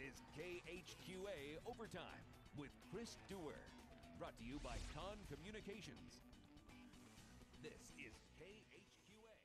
is KHQA Overtime with Chris Dewar. Brought to you by Con Communications. This is KHQA.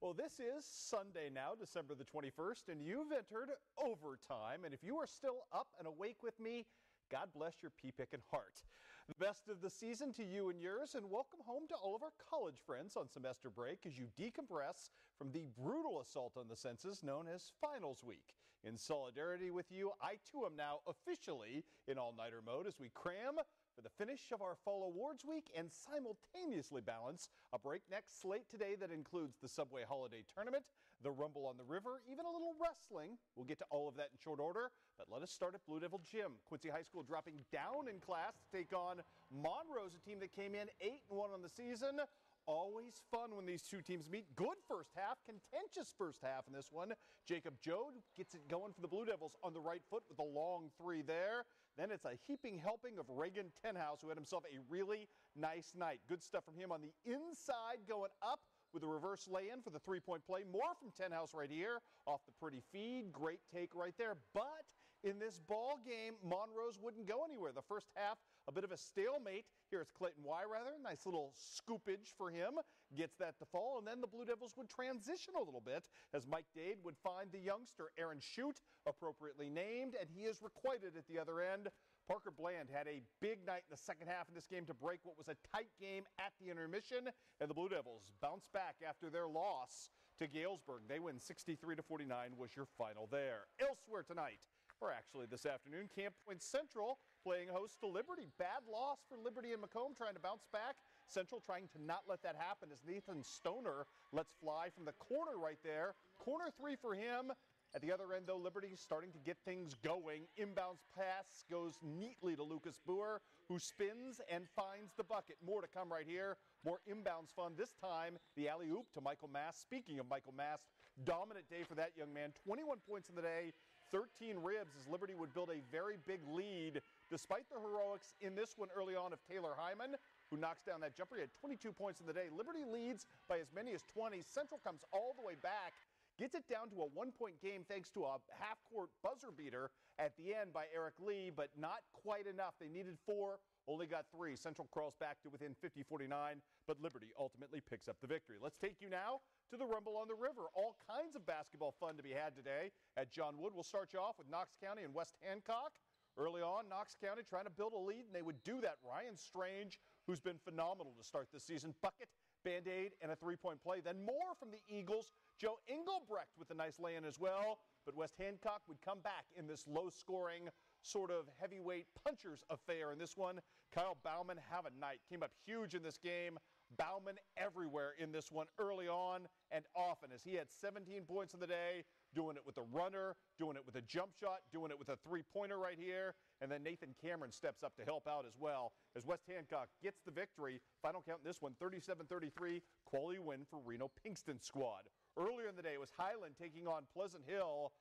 Well, this is Sunday now, December the 21st, and you've entered overtime. And if you are still up and awake with me, God bless your pea picking heart. The best of the season to you and yours, and welcome home to all of our college friends on semester break as you decompress from the brutal assault on the senses known as finals week. In solidarity with you, I too am now officially in all nighter mode as we cram for the finish of our Fall Awards Week and simultaneously balance a breakneck slate today that includes the Subway Holiday Tournament, the Rumble on the River, even a little wrestling. We'll get to all of that in short order, but let us start at Blue Devil Gym. Quincy High School dropping down in class to take on Monroe's, a team that came in 8 and 1 on the season. Always fun when these two teams meet. Good first half, contentious first half in this one. Jacob Jode gets it going for the Blue Devils on the right foot with a long three there. Then it's a heaping helping of Reagan Tenhouse, who had himself a really nice night. Good stuff from him on the inside going up with a reverse lay-in for the three-point play. More from Tenhouse right here off the pretty feed. Great take right there. But in this ball game, Monroe's wouldn't go anywhere. The first half, a bit of a stalemate. Here it's Clayton Wyrather. Nice little scoopage for him. Gets that to fall. And then the Blue Devils would transition a little bit as Mike Dade would find the youngster, Aaron Shute, appropriately named, and he is requited at the other end. Parker Bland had a big night in the second half in this game to break what was a tight game at the intermission, and the Blue Devils bounce back after their loss to Galesburg. They win 63 to 49 was your final there. Elsewhere tonight, or actually this afternoon, Camp Point Central playing host to Liberty. Bad loss for Liberty and Macomb trying to bounce back. Central trying to not let that happen as Nathan Stoner lets fly from the corner right there. Corner three for him. At the other end, though, Liberty starting to get things going. Inbounds pass goes neatly to Lucas Boer, who spins and finds the bucket. More to come right here. More inbounds fun. This time, the alley oop to Michael Mast. Speaking of Michael Mast, dominant day for that young man. 21 points in the day, 13 ribs as Liberty would build a very big lead despite the heroics in this one early on of Taylor Hyman who knocks down that jumper. He had 22 points in the day. Liberty leads by as many as 20. Central comes all the way back Gets it down to a one point game thanks to a half court buzzer beater at the end by Eric Lee, but not quite enough. They needed four, only got three. Central crawls back to within 50 49, but Liberty ultimately picks up the victory. Let's take you now to the Rumble on the River. All kinds of basketball fun to be had today at John Wood. We'll start you off with Knox County and West Hancock. Early on, Knox County trying to build a lead, and they would do that. Ryan Strange, who's been phenomenal to start this season, bucket, band aid, and a three point play. Then more from the Eagles Joe Engelbrecht with a nice lay-in as well. But West Hancock would come back in this low-scoring, sort of heavyweight punchers affair in this one. Kyle Bauman have a night. Came up huge in this game. Bauman everywhere in this one early on and often as he had 17 points in the day, doing it with a runner, doing it with a jump shot, doing it with a three-pointer right here. And then Nathan Cameron steps up to help out as well as West Hancock gets the victory. Final count in this one, 37-33, quality win for Reno Pinkston squad. Earlier in the day, it was Highland taking on Pleasant Hill.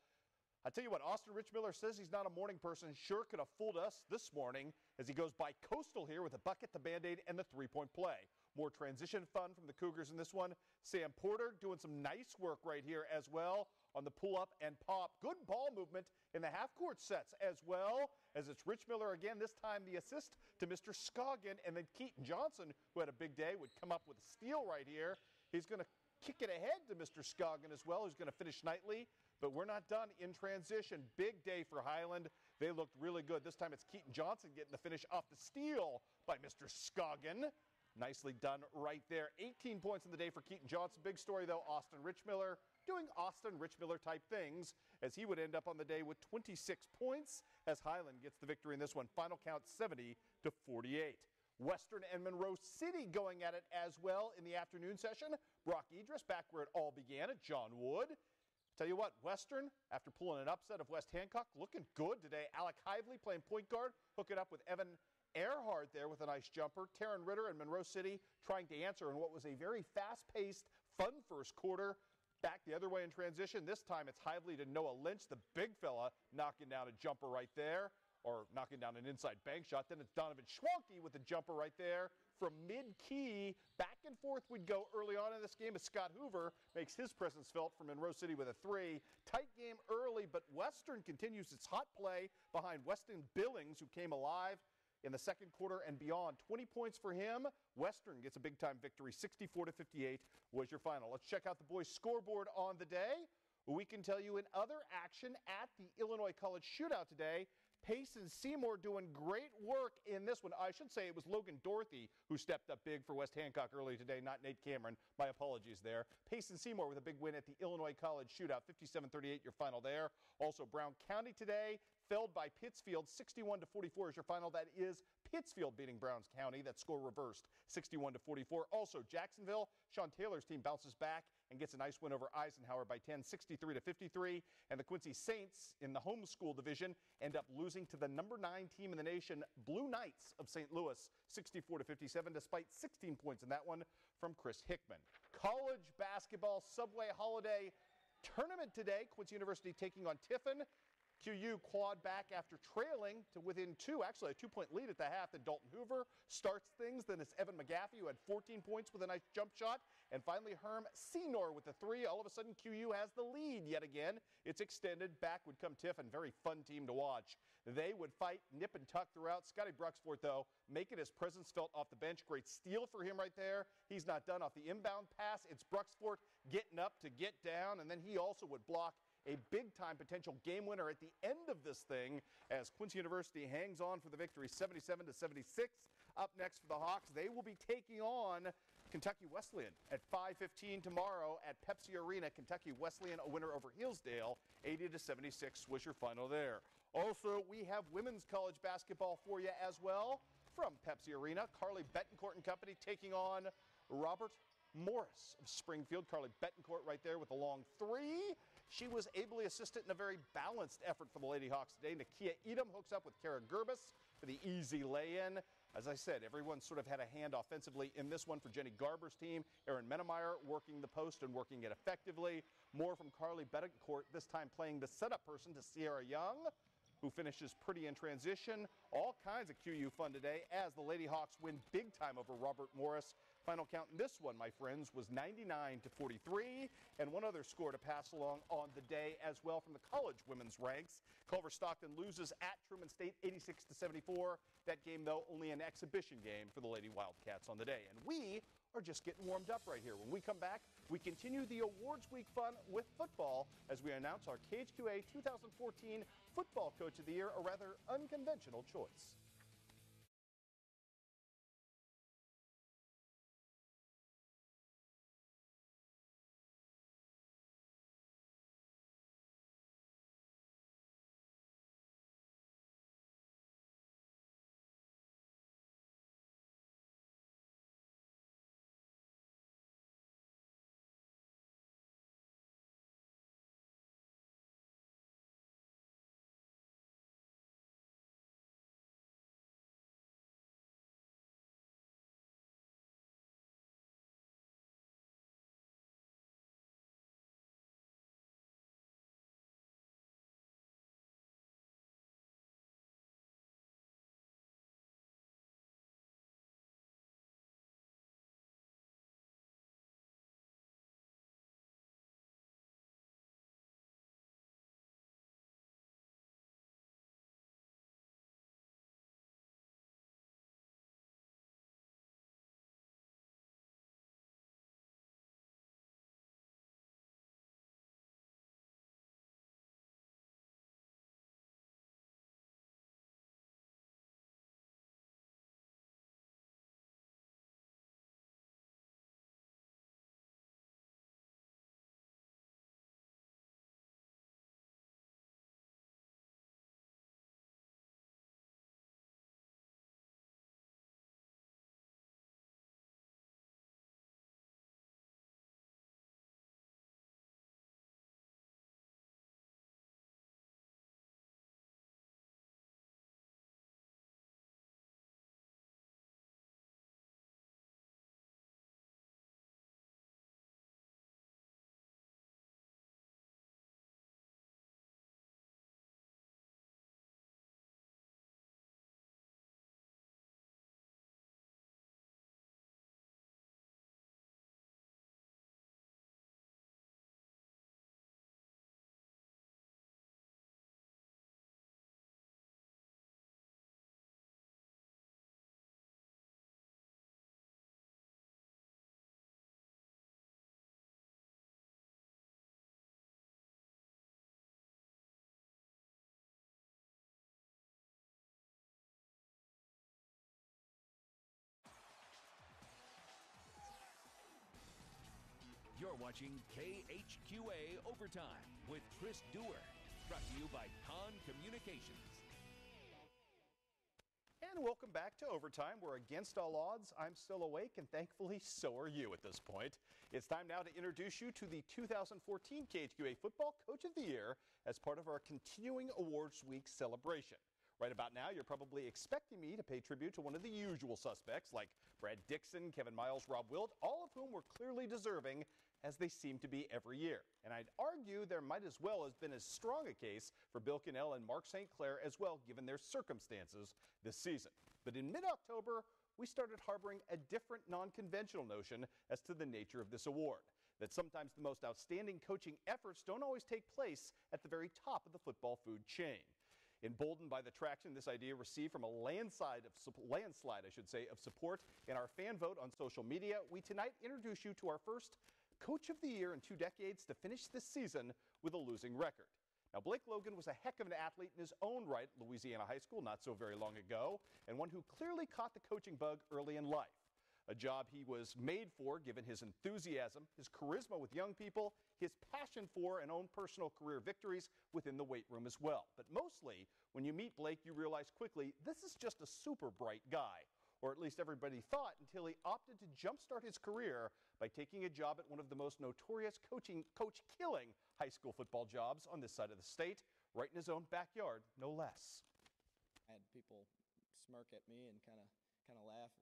I tell you what, Austin Richmiller says he's not a morning person. Sure could have fooled us this morning as he goes by Coastal here with a bucket, the band aid, and the three point play. More transition fun from the Cougars in this one. Sam Porter doing some nice work right here as well on the pull up and pop. Good ball movement in the half court sets as well as it's Richmiller again. This time the assist to Mr. Scoggin and then Keaton Johnson, who had a big day, would come up with a steal right here. He's going to kick it ahead to Mr. Scoggin as well, who's going to finish nightly. But we're not done in transition. Big day for Highland. They looked really good. This time it's Keaton Johnson getting the finish off the steal by Mr. Scoggin. Nicely done right there. 18 points in the day for Keaton Johnson. Big story though, Austin Richmiller doing Austin Richmiller type things as he would end up on the day with 26 points as Highland gets the victory in this one. Final count 70 to 48. Western and Monroe City going at it as well in the afternoon session. Brock Idris back where it all began at John Wood. Tell you what, Western, after pulling an upset of West Hancock, looking good today. Alec Hively playing point guard, hook it up with Evan Earhart there with a nice jumper. Taryn Ritter and Monroe City trying to answer in what was a very fast-paced, fun first quarter. Back the other way in transition. This time it's Hively to Noah Lynch, the big fella, knocking down a jumper right there or knocking down an inside bank shot. Then it's Donovan Schwanke with the jumper right there from mid-key back and forth we'd go early on in this game as Scott Hoover makes his presence felt from Monroe City with a three. Tight game early, but Western continues its hot play behind Weston Billings, who came alive in the second quarter and beyond. 20 points for him. Western gets a big time victory. 64 to 58 was your final. Let's check out the boys' scoreboard on the day. We can tell you in other action at the Illinois College Shootout today, Payson Seymour doing great work in this one. I should say it was Logan Dorothy who stepped up big for West Hancock early today, not Nate Cameron. My apologies there. Payson Seymour with a big win at the Illinois College Shootout, 57-38 your final there. Also Brown County today, felled by Pittsfield, 61 to 44 is your final. That is Pittsfield beating Browns County. That score reversed, 61 to 44. Also Jacksonville, Sean Taylor's team bounces back and gets a nice win over Eisenhower by 10, 63 to 53. And the Quincy Saints in the homeschool division end up losing to the number nine team in the nation, Blue Knights of St. Louis, 64 to 57, despite 16 points in that one from Chris Hickman. College basketball Subway Holiday tournament today. Quincy University taking on Tiffin. QU clawed back after trailing to within two, actually a two-point lead at the half. Then Dalton Hoover starts things. Then it's Evan McGaffey who had 14 points with a nice jump shot. And finally Herm Senor with the three. All of a sudden QU has the lead yet again. It's extended. Back would come Tiffin Very fun team to watch. They would fight nip and tuck throughout. Scotty Bruxford, though, making his presence felt off the bench. Great steal for him right there. He's not done off the inbound pass. It's Bruxford getting up to get down, and then he also would block a big time potential game winner at the end of this thing as Quincy University hangs on for the victory 77 to 76. Up next for the Hawks, they will be taking on Kentucky Wesleyan at 5:15 tomorrow at Pepsi Arena. Kentucky Wesleyan a winner over Hillsdale 80 to 76 was your final there. Also, we have women's college basketball for you as well from Pepsi Arena. Carly Betancourt and company taking on Robert Morris of Springfield. Carly Betancourt right there with a long three. She was ably assisted in a very balanced effort for the Lady Hawks today. Nakia Edom hooks up with Kara Gerbis for the easy lay-in. As I said, everyone sort of had a hand offensively in this one for Jenny Garber's team. Erin Menemeyer working the post and working it effectively. More from Carly Betancourt, this time playing the setup person to Sierra Young who finishes pretty in transition. All kinds of QU fun today as the Lady Hawks win big time over Robert Morris. Final count in this one, my friends, was 99 to 43. And one other score to pass along on the day as well from the college women's ranks. Culver Stockton loses at Truman State 86 to 74. That game, though, only an exhibition game for the Lady Wildcats on the day. And we are just getting warmed up right here. When we come back, we continue the awards week fun with football as we announce our KHQA 2014 Football Coach of the Year, a rather unconventional choice. Watching KHQA Overtime with Chris Dewar. Brought to you by Con Communications. And welcome back to Overtime, where against all odds, I'm still awake, and thankfully, so are you at this point. It's time now to introduce you to the 2014 KHQA Football Coach of the Year as part of our continuing Awards Week celebration. Right about now, you're probably expecting me to pay tribute to one of the usual suspects like Brad Dixon, Kevin Miles, Rob Wilt, all of whom were clearly deserving as they seem to be every year. And I'd argue there might as well have been as strong a case for Bill Cannell and Mark St. Clair as well, given their circumstances this season. But in mid October, we started harboring a different non conventional notion as to the nature of this award. That sometimes the most outstanding coaching efforts don't always take place at the very top of the football food chain. Emboldened by the traction this idea received from a landslide of landslide, I should say, of support in our fan vote on social media, we tonight introduce you to our first Coach of the Year in two decades to finish this season with a losing record. Now, Blake Logan was a heck of an athlete in his own right at Louisiana High School not so very long ago, and one who clearly caught the coaching bug early in life. A job he was made for given his enthusiasm, his charisma with young people, his passion for and own personal career victories within the weight room as well. But mostly, when you meet Blake, you realize quickly this is just a super bright guy or at least everybody thought, until he opted to jumpstart his career by taking a job at one of the most notorious coaching, coach killing high school football jobs on this side of the state, right in his own backyard, no less. I had people smirk at me and kind of kind of laugh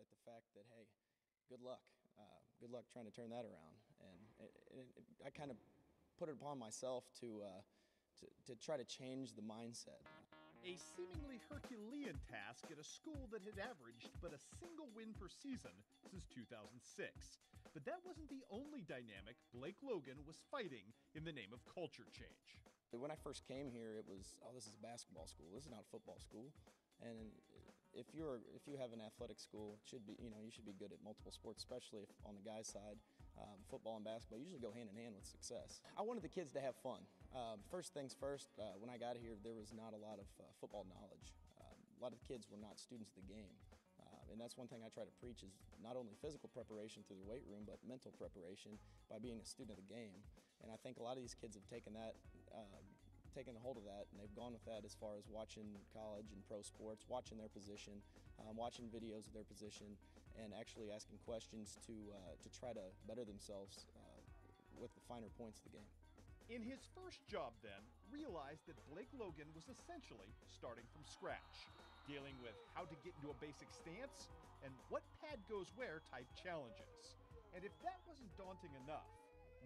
at the fact that hey, good luck, uh, good luck trying to turn that around, and it, it, it, I kind of put it upon myself to, uh, to to try to change the mindset. A seemingly Herculean task at a school that had averaged but a single win per season since 2006. But that wasn't the only dynamic Blake Logan was fighting in the name of culture change. When I first came here, it was, oh, this is a basketball school. This is not a football school. And if you're if you have an athletic school, it should be you know you should be good at multiple sports, especially if on the guys' side. Um, football and basketball usually go hand in hand with success. I wanted the kids to have fun. Um, first things first, uh, when I got here, there was not a lot of uh, football knowledge. Um, a lot of the kids were not students of the game. Uh, and that's one thing I try to preach is not only physical preparation through the weight room, but mental preparation by being a student of the game. And I think a lot of these kids have taken that um, taken a hold of that and they've gone with that as far as watching college and pro sports, watching their position, um, watching videos of their position, and actually asking questions to uh, to try to better themselves uh, with the finer points of the game. In his first job, then, realized that Blake Logan was essentially starting from scratch, dealing with how to get into a basic stance and what pad goes where type challenges. And if that wasn't daunting enough,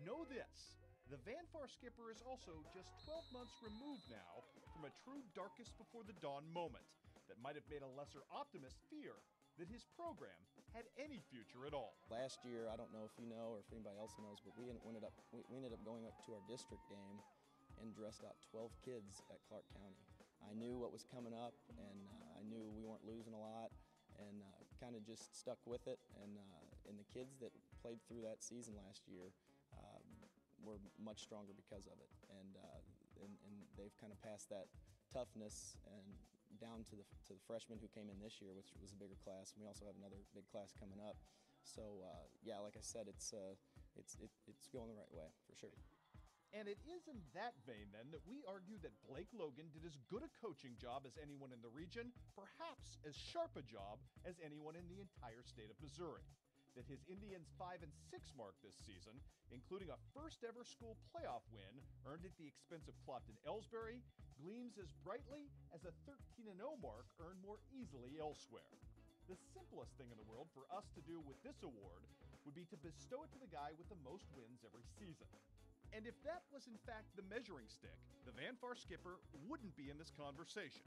know this the Van Far skipper is also just 12 months removed now from a true darkest before the dawn moment that might have made a lesser optimist fear that his program had any future at all. Last year, I don't know if you know or if anybody else knows, but we ended up we ended up going up to our district game and dressed out 12 kids at Clark County. I knew what was coming up, and uh, I knew we weren't losing a lot, and uh, kind of just stuck with it. And uh, and the kids that played through that season last year were much stronger because of it. And, uh, and, and, they've kind of passed that toughness and down to the, to the freshmen who came in this year, which was a bigger class. And we also have another big class coming up. So, uh, yeah, like I said, it's, uh, it's, it, it's going the right way for sure. And it is in that vein, then, that we argue that Blake Logan did as good a coaching job as anyone in the region, perhaps as sharp a job as anyone in the entire state of Missouri that his Indians 5 and 6 mark this season, including a first ever school playoff win earned at the expense of Clopton Elsberry, gleams as brightly as a 13 0 mark earned more easily elsewhere. The simplest thing in the world for us to do with this award would be to bestow it to the guy with the most wins every season. And if that was in fact the measuring stick, the Van Far skipper wouldn't be in this conversation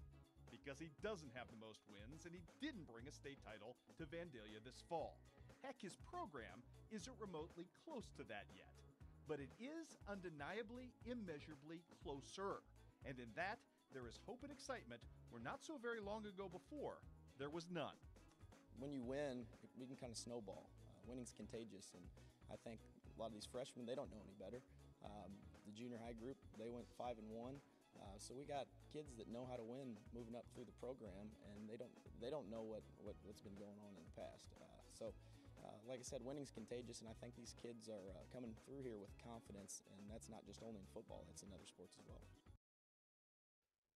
because he doesn't have the most wins and he didn't bring a state title to Vandalia this fall. Heck, his program isn't remotely close to that yet. But it is undeniably, immeasurably closer. And in that, there is hope and excitement where not so very long ago before, there was none. When you win, we can kind of snowball. Uh, winning's contagious, and I think a lot of these freshmen, they don't know any better. Um, the junior high group, they went five and one. Uh, so we got kids that know how to win moving up through the program, and they don't they don't know what, what what's been going on in the past. Uh, so uh, like I said, winning's contagious, and I think these kids are uh, coming through here with confidence, and that's not just only in football; it's in other sports as well.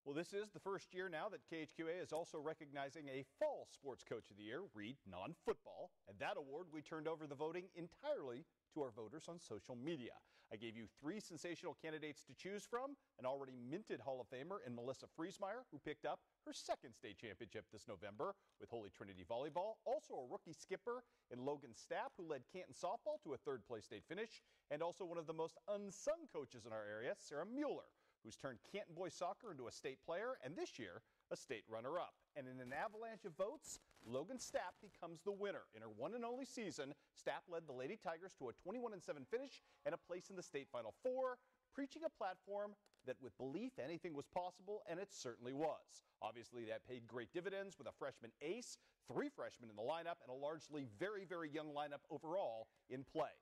Well, this is the first year now that KHQA is also recognizing a Fall Sports Coach of the Year, read non football. And that award, we turned over the voting entirely to our voters on social media. I gave you three sensational candidates to choose from an already minted Hall of Famer in Melissa Friesmeyer, who picked up her second state championship this November with Holy Trinity Volleyball. Also, a rookie skipper in Logan Stapp, who led Canton Softball to a third place state finish. And also one of the most unsung coaches in our area, Sarah Mueller who's turned Canton boys soccer into a state player and this year a state runner up. And in an avalanche of votes, Logan Stapp becomes the winner. In her one and only season, Stapp led the Lady Tigers to a 21 7 finish and a place in the state Final Four, preaching a platform that with belief anything was possible, and it certainly was. Obviously, that paid great dividends with a freshman ace, three freshmen in the lineup, and a largely very, very young lineup overall in play.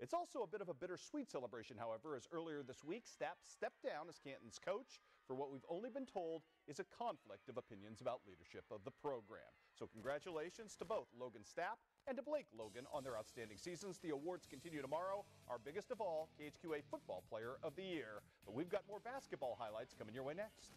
It's also a bit of a bittersweet celebration, however, as earlier this week, Stapp stepped down as Canton's coach for what we've only been told is a conflict of opinions about leadership of the program. So congratulations to both Logan Stapp and to Blake Logan on their outstanding seasons. The awards continue tomorrow. Our biggest of all, KHQA Football Player of the Year. But we've got more basketball highlights coming your way next.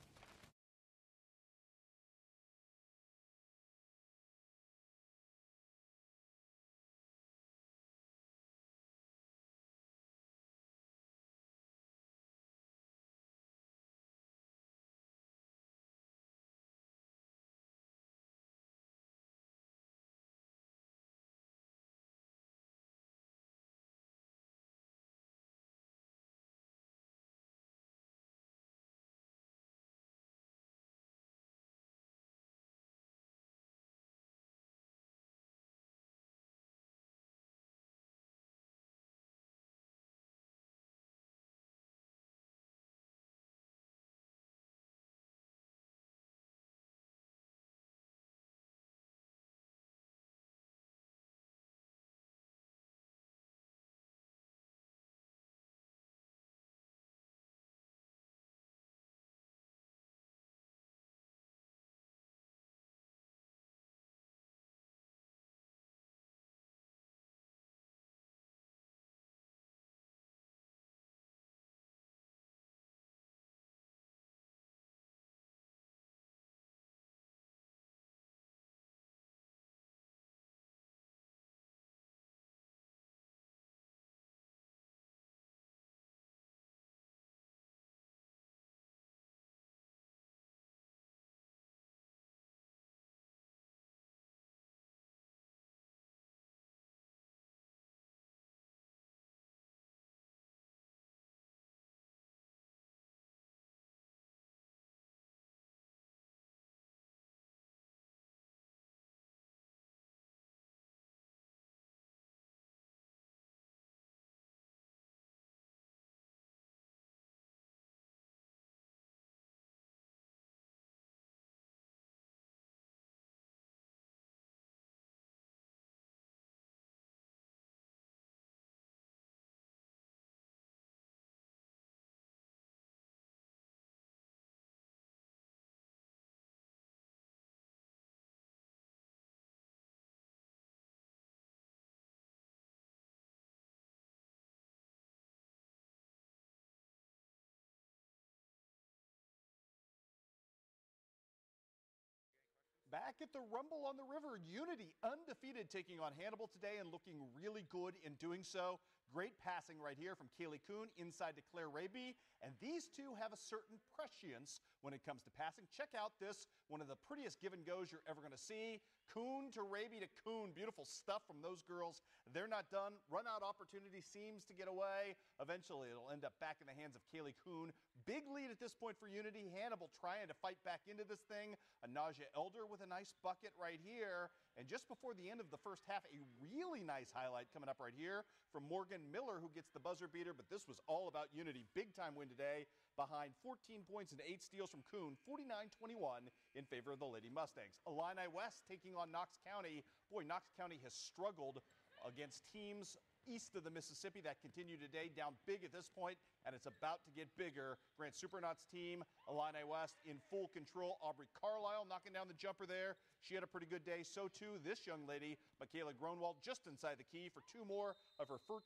Back at the Rumble on the River, Unity undefeated taking on Hannibal today and looking really good in doing so. Great passing right here from Kaylee Kuhn inside to Claire Raby. And these two have a certain prescience when it comes to passing. Check out this, one of the prettiest give and goes you're ever going to see. Kuhn to Raby to Kuhn. Beautiful stuff from those girls. They're not done. Run out opportunity seems to get away. Eventually, it'll end up back in the hands of Kaylee Kuhn. Big lead at this point for Unity. Hannibal trying to fight back into this thing. A Nausea Elder with a nice bucket right here. And just before the end of the first half, a really nice highlight coming up right here from Morgan Miller, who gets the buzzer beater. But this was all about Unity. Big time win today behind 14 points and 8 steals from Kuhn, 49 21 in favor of the Lady Mustangs. Illini West taking on Knox County. Boy, Knox County has struggled against teams east of the Mississippi. That continued today, down big at this point, and it's about to get bigger. Grant Supernauts team, Illini West in full control. Aubrey Carlisle knocking down the jumper there. She had a pretty good day. So too this young lady, Michaela Gronwald, just inside the key for two more of her 14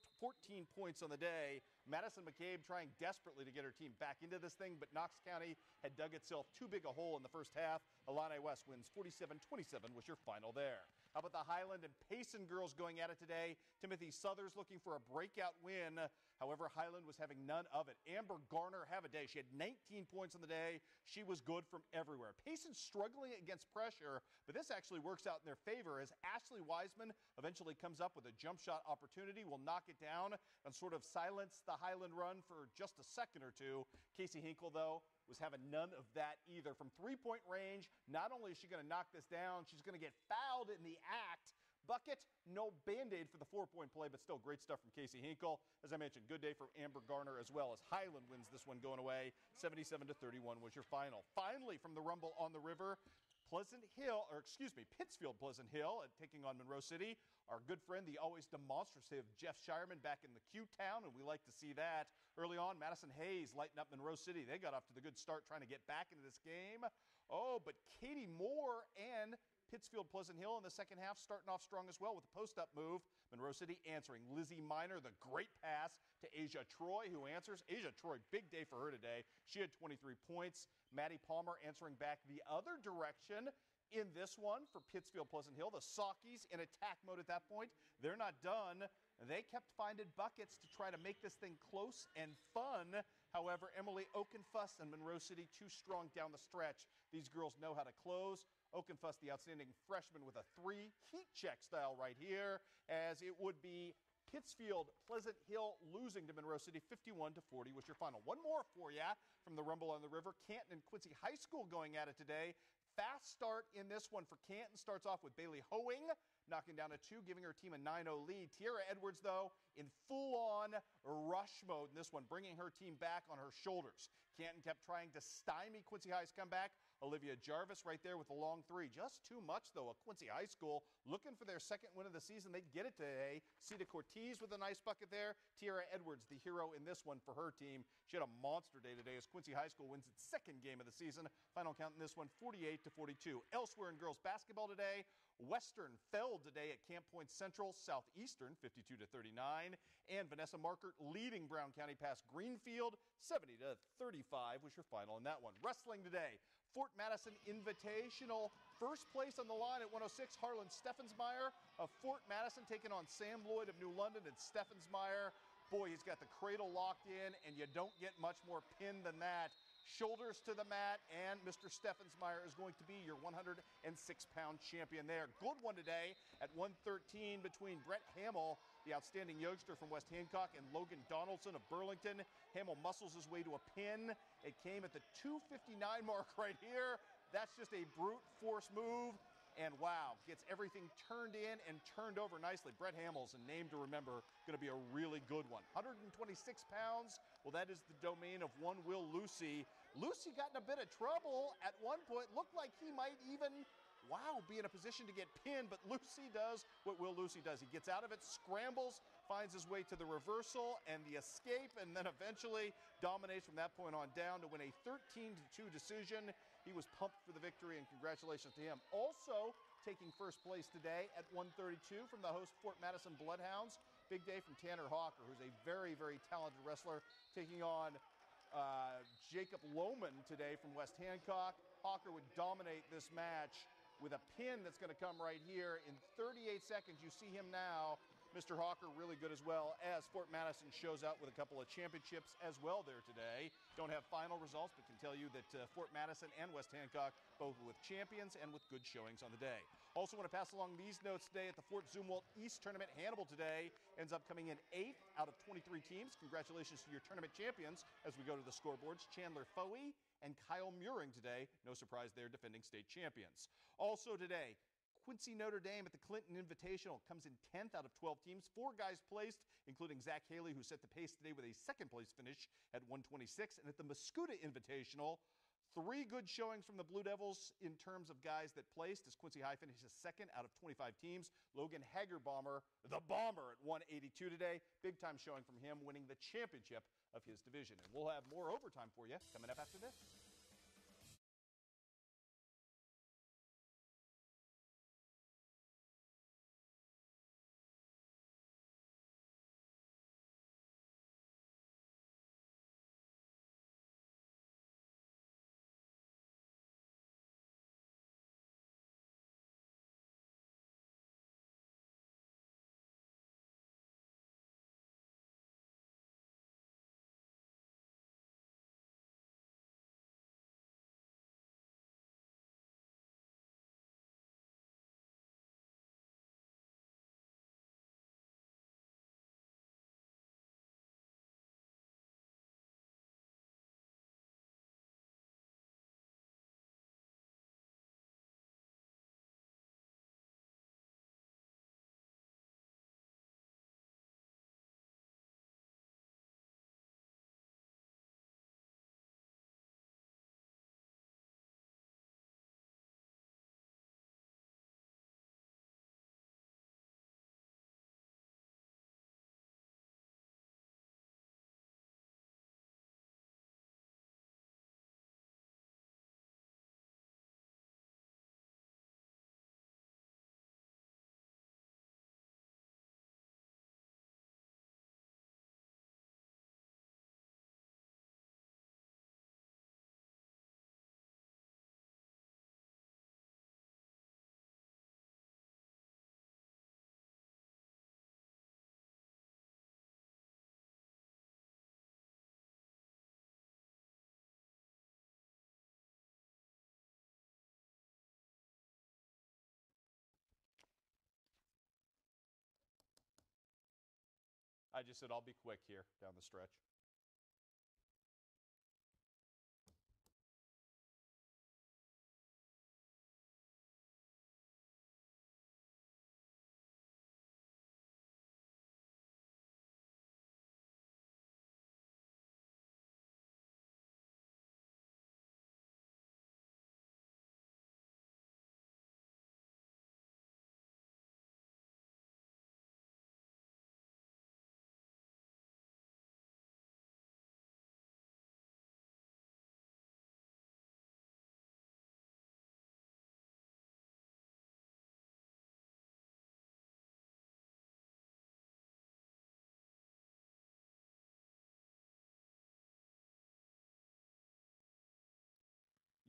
points on the day. Madison McCabe trying desperately to get her team back into this thing, but Knox County had dug itself too big a hole in the first half. Illini West wins 47-27 was your final there. How about the Highland and Payson girls going at it today? Timothy Southers looking for a breakout win. However, Highland was having none of it. Amber Garner have a day. She had 19 points on the day. She was good from everywhere. Payson struggling against pressure, but this actually works out in their favor as Ashley Wiseman eventually comes up with a jump shot opportunity, will knock it down and sort of silence the Highland run for just a second or two. Casey Hinkle, though, was having none of that either. From three point range, not only is she going to knock this down, she's going to get fouled in the act. Bucket, no band aid for the four point play, but still great stuff from Casey Hinkle. As I mentioned, good day for Amber Garner as well as Highland wins this one going away. 77 to 31 was your final. Finally, from the Rumble on the River, Pleasant Hill, or excuse me, Pittsfield Pleasant Hill, uh, taking on Monroe City. Our good friend, the always demonstrative Jeff Shireman, back in the Q Town, and we like to see that. Early on, Madison Hayes lighting up Monroe City. They got off to the good start trying to get back into this game. Oh, but Katie Moore and Pittsfield Pleasant Hill in the second half starting off strong as well with a post up move. Monroe City answering. Lizzie Miner, the great pass to Asia Troy, who answers. Asia Troy, big day for her today. She had 23 points. Maddie Palmer answering back the other direction in this one for Pittsfield Pleasant Hill. The Saukees in attack mode at that point. They're not done. They kept finding buckets to try to make this thing close and fun. However, Emily Oakenfuss and Monroe City too strong down the stretch. These girls know how to close. Oakenfuss, the outstanding freshman with a three heat check style right here, as it would be Pittsfield Pleasant Hill losing to Monroe City 51 to 40 was your final. One more for you from the Rumble on the River. Canton and Quincy High School going at it today. Fast start in this one for Canton starts off with Bailey Hoeing knocking down a two, giving her team a 9 0 lead. Tierra Edwards, though, in full on rush mode in this one, bringing her team back on her shoulders. Canton kept trying to stymie Quincy High's comeback. Olivia Jarvis right there with the long three. Just too much, though. A Quincy High School looking for their second win of the season. They'd get it today. Cita Cortez with a nice bucket there. Tierra Edwards, the hero in this one for her team. She had a monster day today as Quincy High School wins its second game of the season. Final count in this one 48 to 42. Elsewhere in girls basketball today, Western fell today at Camp Point Central, Southeastern 52 to 39, and Vanessa Markert leading Brown County past Greenfield 70 to 35 was your final in that one. Wrestling today, Fort Madison Invitational. First place on the line at 106, Harlan Steffensmeyer of Fort Madison taking on Sam Lloyd of New London and Steffensmeyer. Boy, he's got the cradle locked in, and you don't get much more pin than that shoulders to the mat, and Mr. Steffensmeyer is going to be your 106 pound champion there. Good one today at 113 between Brett Hamill, the outstanding youngster from West Hancock, and Logan Donaldson of Burlington. Hamill muscles his way to a pin. It came at the 259 mark right here. That's just a brute force move. And wow, gets everything turned in and turned over nicely. Brett Hamill's a name to remember, going to be a really good one. 126 pounds. Well, that is the domain of one Will Lucy. Lucy got in a bit of trouble at one point. Looked like he might even, wow, be in a position to get pinned, but Lucy does what Will Lucy does. He gets out of it, scrambles, finds his way to the reversal and the escape, and then eventually dominates from that point on down to win a 13 2 decision. He was pumped for the victory, and congratulations to him. Also, taking first place today at 132 from the host Fort Madison Bloodhounds. Big day from Tanner Hawker, who's a very, very talented wrestler, taking on uh, Jacob Lohman today from West Hancock. Hawker would dominate this match with a pin that's going to come right here in 38 seconds. You see him now Mr. Hawker really good as well as Fort Madison shows out with a couple of championships as well there today. Don't have final results, but can tell you that uh, Fort Madison and West Hancock both with champions and with good showings on the day. Also want to pass along these notes today at the Fort Zumwalt East Tournament. Hannibal today ends up coming in eighth out of 23 teams. Congratulations to your tournament champions as we go to the scoreboards. Chandler Foey and Kyle Muring today. No surprise they're defending state champions. Also today, Quincy Notre Dame at the Clinton Invitational comes in 10th out of 12 teams. Four guys placed, including Zach Haley, who set the pace today with a second place finish at 126. And at the Mascoutah Invitational, Three good showings from the Blue Devils in terms of guys that placed as Quincy High finishes second out of 25 teams. Logan Hagerbomber, the bomber at 182 today. Big time showing from him, winning the championship of his division. And we'll have more overtime for you coming up after this. I just said I'll be quick here down the stretch.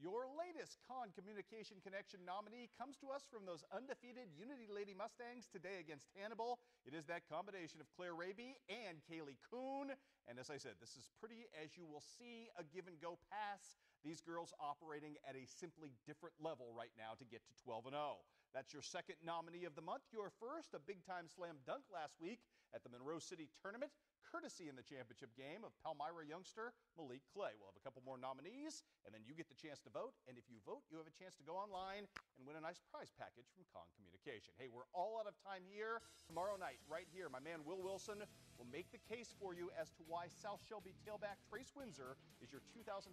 Your latest Con Communication Connection nominee comes to us from those undefeated Unity Lady Mustangs today against Hannibal. It is that combination of Claire Raby and Kaylee Kuhn. And as I said, this is pretty as you will see a give and go pass. These girls operating at a simply different level right now to get to 12 and 0. That's your second nominee of the month. Your first, a big time slam dunk last week at the Monroe City Tournament courtesy in the championship game of Palmyra youngster Malik Clay. We'll have a couple more nominees, and then you get the chance to vote. And if you vote, you have a chance to go online and win a nice prize package from Con Communication. Hey, we're all out of time here. Tomorrow night, right here, my man Will Wilson will make the case for you as to why South Shelby tailback Trace Windsor is your 2014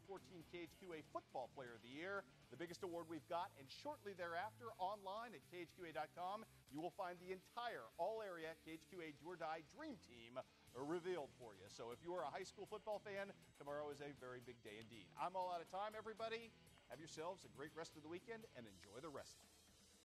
KHQA Football Player of the Year, the biggest award we've got. And shortly thereafter, online at KHQA.com, you will find the entire all area KHQA Do or Die Dream Team revealed for you. So if you are a high school football fan, tomorrow is a very big day indeed. I'm all out of time, everybody. Have yourselves a great rest of the weekend and enjoy the wrestling.